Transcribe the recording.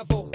gravel.